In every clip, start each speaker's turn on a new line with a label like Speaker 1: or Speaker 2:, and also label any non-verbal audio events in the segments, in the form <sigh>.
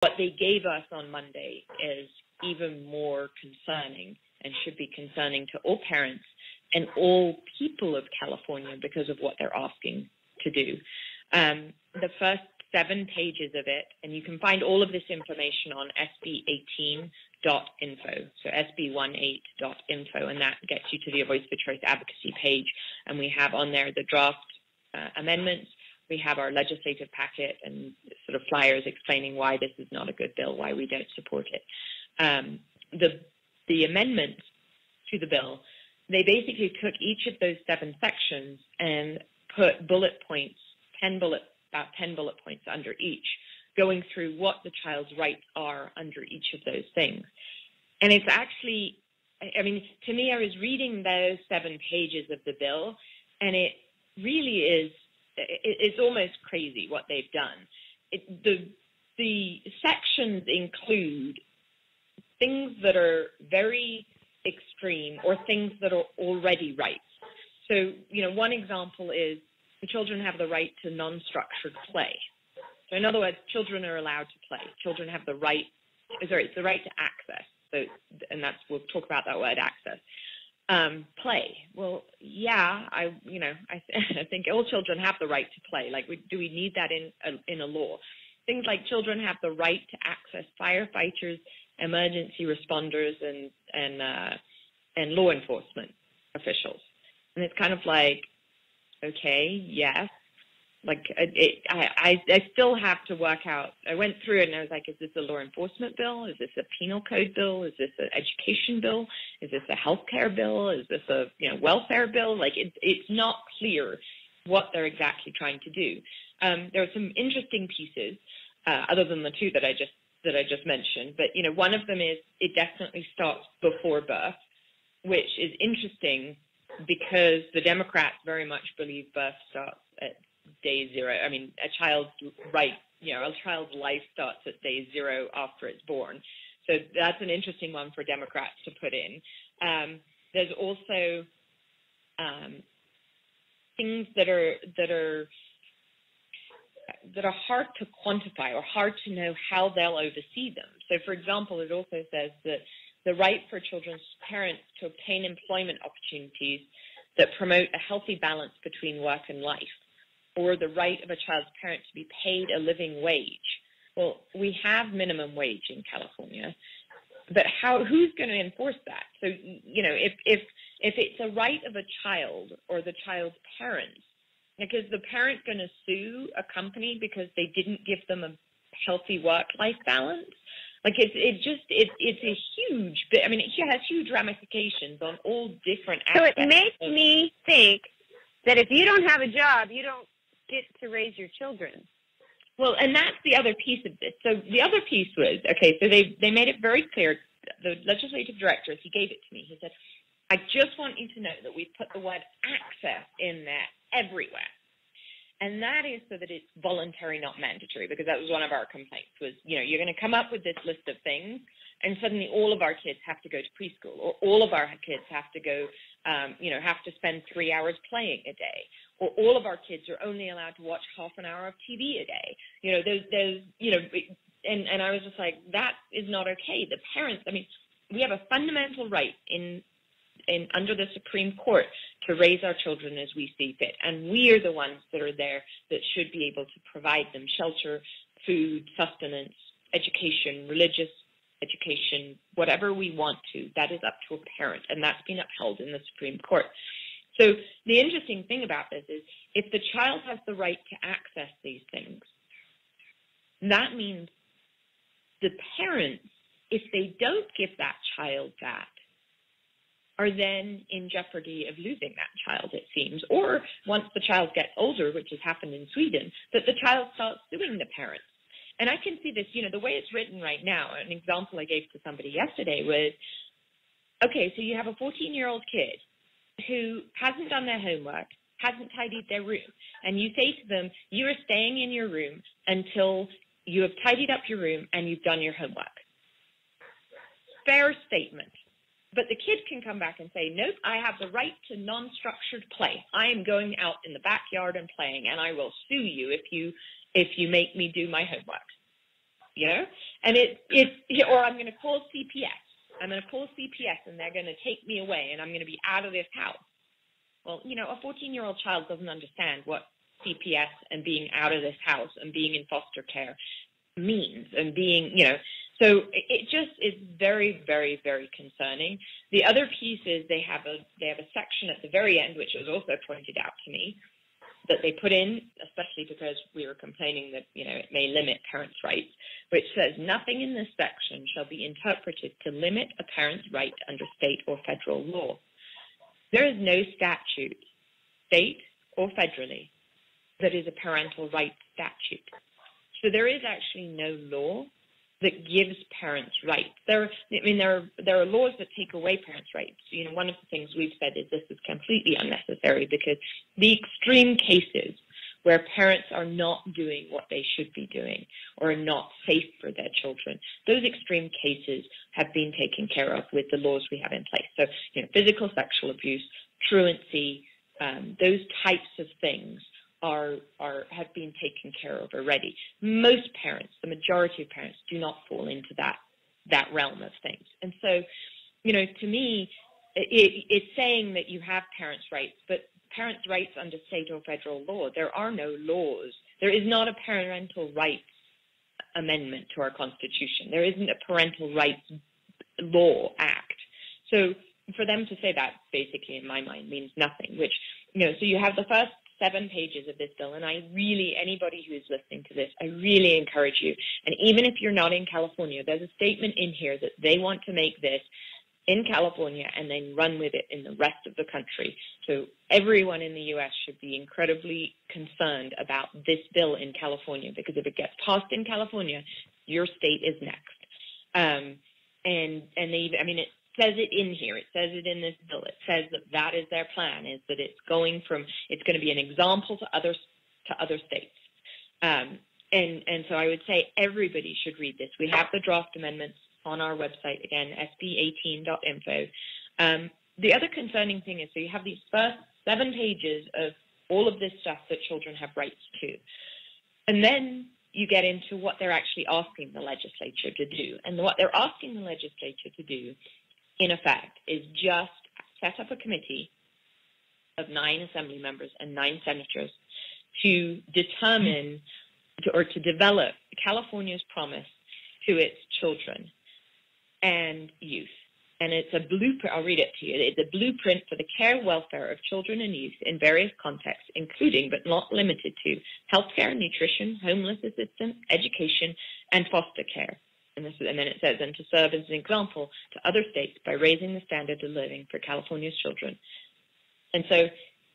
Speaker 1: what they gave us on Monday is even more concerning and should be concerning to all parents and all people of California because of what they're asking to do. Um, the first seven pages of it, and you can find all of this information on sb18.info. So sb18.info, and that gets you to the Voice for Choice advocacy page. And we have on there the draft uh, amendments. We have our legislative packet and sort of flyers explaining why this is not a good bill, why we don't support it. Um, the the amendments to the bill, they basically took each of those seven sections and put bullet points, ten bullet about 10 bullet points under each, going through what the child's rights are under each of those things. And it's actually, I mean, to me, I was reading those seven pages of the bill, and it really is, it's almost crazy what they've done. It, the, the sections include things that are very extreme or things that are already rights. So, you know, one example is children have the right to non-structured play. So in other words, children are allowed to play. Children have the right, sorry, it's the right to access. So, and that's, we'll talk about that word access. Um, play. Well, yeah, I, you know, I, <laughs> I think all children have the right to play. Like, we, do we need that in a, in a law? Things like children have the right to access firefighters, emergency responders, and and uh, and law enforcement officials. And it's kind of like, okay, yes. Like it, I, I, still have to work out. I went through it and I was like, is this a law enforcement bill? Is this a penal code bill? Is this an education bill? Is this a healthcare bill? Is this a you know welfare bill? Like it's it's not clear what they're exactly trying to do. Um, there are some interesting pieces, uh, other than the two that I just that I just mentioned. But you know, one of them is it definitely starts before birth, which is interesting because the Democrats very much believe birth starts at day zero. I mean, a child's right, you know, a child's life starts at day zero after it's born. So that's an interesting one for Democrats to put in. Um, there's also um, things that are that are that are hard to quantify or hard to know how they'll oversee them. So, for example, it also says that the right for children's parents to obtain employment opportunities that promote a healthy balance between work and life, or the right of a child's parent to be paid a living wage. Well, we have minimum wage in California, but how who's going to enforce that? So, you know, if if if it's a right of a child or the child's parents, because the parent going to sue a company because they didn't give them a healthy work-life balance? Like it's it just it, it's a huge bit. I mean, it has huge ramifications on all different. Aspects.
Speaker 2: So it makes me think that if you don't have a job, you don't get to raise your children.
Speaker 1: Well, and that's the other piece of this. So the other piece was okay. So they they made it very clear. The legislative director, he gave it to me. He said, "I just want you to know that we put the word access in there everywhere." And that is so that it's voluntary, not mandatory, because that was one of our complaints was, you know, you're going to come up with this list of things and suddenly all of our kids have to go to preschool or all of our kids have to go, um, you know, have to spend three hours playing a day or all of our kids are only allowed to watch half an hour of TV a day. You know, there's, there's, you know, and, and I was just like, that is not okay. The parents, I mean, we have a fundamental right in in, under the Supreme Court to raise our children as we see fit. And we are the ones that are there that should be able to provide them shelter, food, sustenance, education, religious education, whatever we want to. That is up to a parent, and that's been upheld in the Supreme Court. So the interesting thing about this is if the child has the right to access these things, that means the parents, if they don't give that child that, are then in jeopardy of losing that child, it seems. Or once the child gets older, which has happened in Sweden, that the child starts suing the parents. And I can see this, you know, the way it's written right now, an example I gave to somebody yesterday was okay, so you have a 14 year old kid who hasn't done their homework, hasn't tidied their room, and you say to them, you are staying in your room until you have tidied up your room and you've done your homework. Fair statement. But the kid can come back and say, nope, I have the right to non-structured play. I am going out in the backyard and playing, and I will sue you if you if you make me do my homework. you know, and it it or I'm going to call CPS. I'm going to call CPS and they're going to take me away and I'm going to be out of this house. Well, you know, a 14 year old child doesn't understand what CPS and being out of this house and being in foster care means and being, you know, so it just is very, very, very concerning. The other piece is they have a they have a section at the very end, which was also pointed out to me, that they put in, especially because we were complaining that you know it may limit parents' rights, which says nothing in this section shall be interpreted to limit a parent's right under state or federal law. There is no statute, state or federally, that is a parental rights statute. So there is actually no law that gives parents rights. There, are I mean, there are, there are laws that take away parents' rights. You know, one of the things we've said is this is completely unnecessary because the extreme cases where parents are not doing what they should be doing or are not safe for their children, those extreme cases have been taken care of with the laws we have in place. So, you know, physical sexual abuse, truancy, um, those types of things are are have been taken care of already. Most parents, the majority of parents, do not fall into that that realm of things. And so, you know, to me, it, it's saying that you have parents' rights, but parents' rights under state or federal law, there are no laws. There is not a parental rights amendment to our constitution. There isn't a parental rights law act. So for them to say that, basically, in my mind, means nothing. Which you know, so you have the first seven pages of this bill, and I really, anybody who is listening to this, I really encourage you. And even if you're not in California, there's a statement in here that they want to make this in California and then run with it in the rest of the country. So everyone in the U.S. should be incredibly concerned about this bill in California because if it gets passed in California, your state is next. Um, and and they, I mean, it says it in here. It says it in this bill. It says that that is their plan. Is that it's going from it's going to be an example to other to other states. Um, and and so I would say everybody should read this. We have the draft amendments on our website again, sb18.info. Um, the other concerning thing is so you have these first seven pages of all of this stuff that children have rights to, and then you get into what they're actually asking the legislature to do. And what they're asking the legislature to do in effect, is just set up a committee of nine assembly members and nine senators to determine to, or to develop California's promise to its children and youth. And it's a blueprint, I'll read it to you. It's a blueprint for the care welfare of children and youth in various contexts, including but not limited to healthcare, nutrition, homeless assistance, education, and foster care and, this, and then it says, and to serve as an example to other states by raising the standard of living for California's children. And so,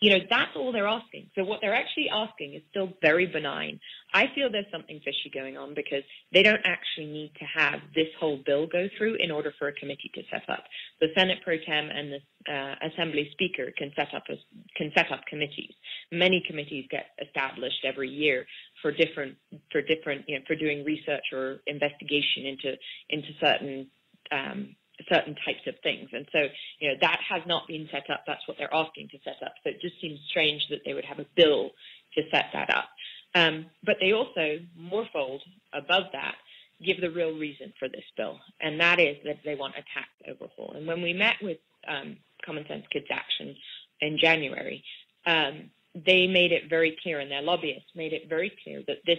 Speaker 1: you know, that's all they're asking. So what they're actually asking is still very benign. I feel there's something fishy going on because they don't actually need to have this whole bill go through in order for a committee to set up. The Senate pro tem and the uh, Assembly Speaker can set up a, can set up committees. Many committees get established every year for different for different you know for doing research or investigation into into certain um, certain types of things. And so you know that has not been set up. That's what they're asking to set up. So it just seems strange that they would have a bill to set that up. Um, but they also, morefold above that, give the real reason for this bill, and that is that they want a tax overhaul. And when we met with um, Common Sense Kids Action in January, um, they made it very clear, and their lobbyists made it very clear that this,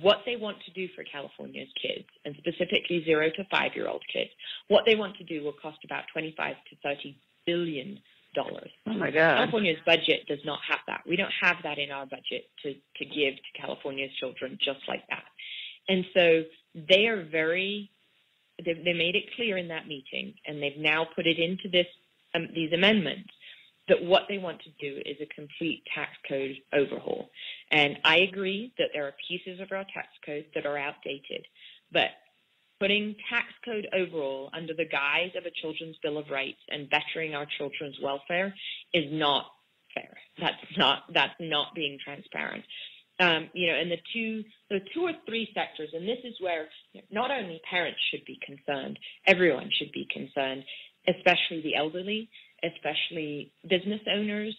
Speaker 1: what they want to do for California's kids, and specifically zero to five year old kids, what they want to do will cost about 25 to 30 billion dollars.
Speaker 2: Oh my God!
Speaker 1: California's budget does not have that. We don't have that in our budget to to give to California's children just like that. And so they are very. They, they made it clear in that meeting, and they've now put it into this um, these amendments that what they want to do is a complete tax code overhaul. And I agree that there are pieces of our tax code that are outdated, but putting tax code overall under the guise of a children's bill of rights and bettering our children's welfare is not fair. That's not that's not being transparent. Um, you know, and the two the two or three sectors, and this is where not only parents should be concerned, everyone should be concerned, especially the elderly especially business owners,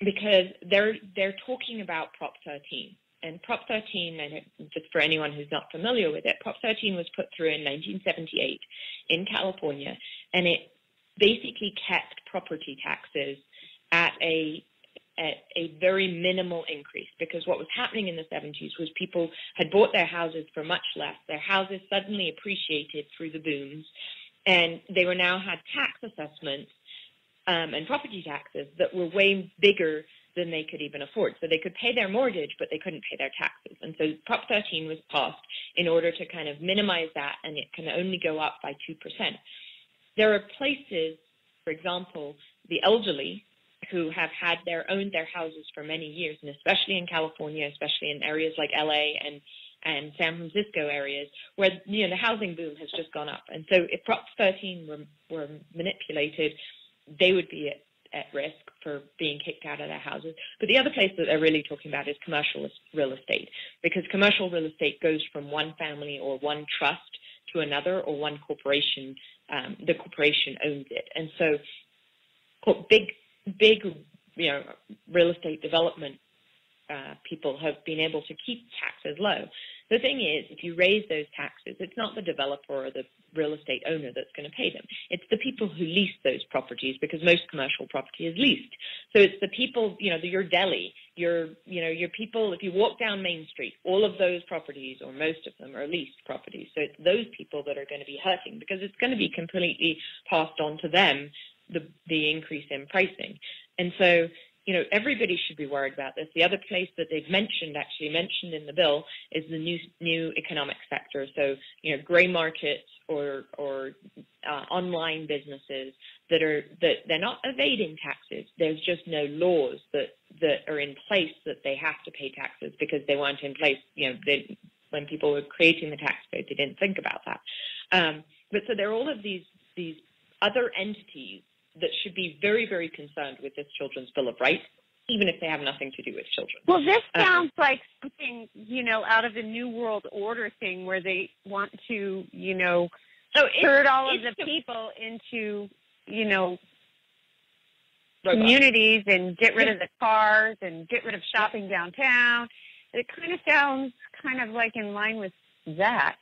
Speaker 1: because they're they're talking about Prop 13. and Prop 13, and just for anyone who's not familiar with it, Prop 13 was put through in 1978 in California, and it basically kept property taxes at a at a very minimal increase because what was happening in the 70s was people had bought their houses for much less. Their houses suddenly appreciated through the booms, and they were now had tax assessments um, and property taxes that were way bigger than they could even afford. So they could pay their mortgage, but they couldn't pay their taxes. And so Prop 13 was passed in order to kind of minimize that, and it can only go up by 2%. There are places, for example, the elderly who have had their owned their houses for many years, and especially in California, especially in areas like LA and and San Francisco areas where you know the housing boom has just gone up. And so if Prop 13 were, were manipulated, they would be at, at risk for being kicked out of their houses. But the other place that they're really talking about is commercial real estate, because commercial real estate goes from one family or one trust to another, or one corporation. Um, the corporation owns it, and so big, big, you know, real estate development uh, people have been able to keep taxes low. The thing is, if you raise those taxes, it's not the developer or the real estate owner that's going to pay them. It's the people who lease those properties because most commercial property is leased. So it's the people, you know, the, your deli, your, you know, your people. If you walk down Main Street, all of those properties or most of them are leased properties. So it's those people that are going to be hurting because it's going to be completely passed on to them the the increase in pricing. And so you know, everybody should be worried about this. The other place that they've mentioned, actually mentioned in the bill, is the new new economic sector. So, you know, grey markets or or uh, online businesses that are that they're not evading taxes. There's just no laws that that are in place that they have to pay taxes because they weren't in place. You know, they, when people were creating the tax code, they didn't think about that. Um, but so there are all of these these other entities that should be very, very concerned with this Children's Bill of Rights, even if they have nothing to do with children.
Speaker 2: Well, this uh, sounds uh, like something, you know, out of the New World Order thing where they want to, you know, so herd all of the people into, you know, robots. communities and get rid of the cars and get rid of shopping downtown. It kind of sounds kind of like in line with that.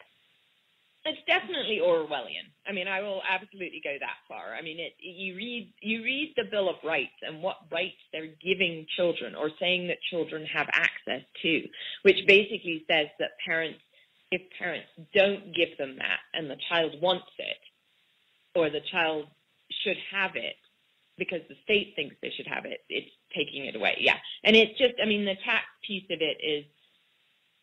Speaker 1: It's definitely Orwellian. I mean, I will absolutely go that far. I mean, it, you read you read the Bill of Rights and what rights they're giving children or saying that children have access to, which basically says that parents, if parents don't give them that and the child wants it, or the child should have it because the state thinks they should have it, it's taking it away. Yeah, and it's just, I mean, the tax piece of it is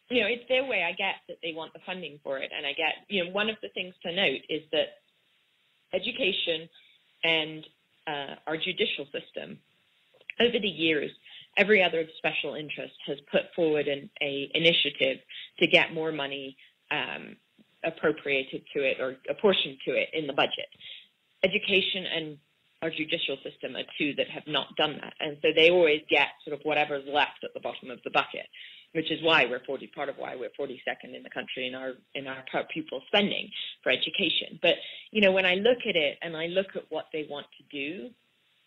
Speaker 1: you know, it's their way. I get that they want the funding for it, and I get, you know, one of the things to note is that education and uh, our judicial system, over the years, every other special interest has put forward an a initiative to get more money um, appropriated to it or apportioned to it in the budget. Education and our judicial system are two that have not done that, and so they always get sort of whatever's left at the bottom of the bucket which is why we're 40 part of why we're 42nd in the country in our in our per pupil spending for education. But you know, when I look at it and I look at what they want to do,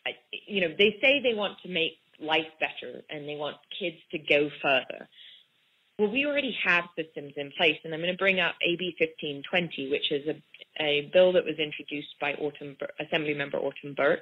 Speaker 1: I, you know, they say they want to make life better and they want kids to go further. Well, we already have systems in place, and I'm going to bring up AB 1520, which is a, a bill that was introduced by Autumn, Assembly Member Autumn Burke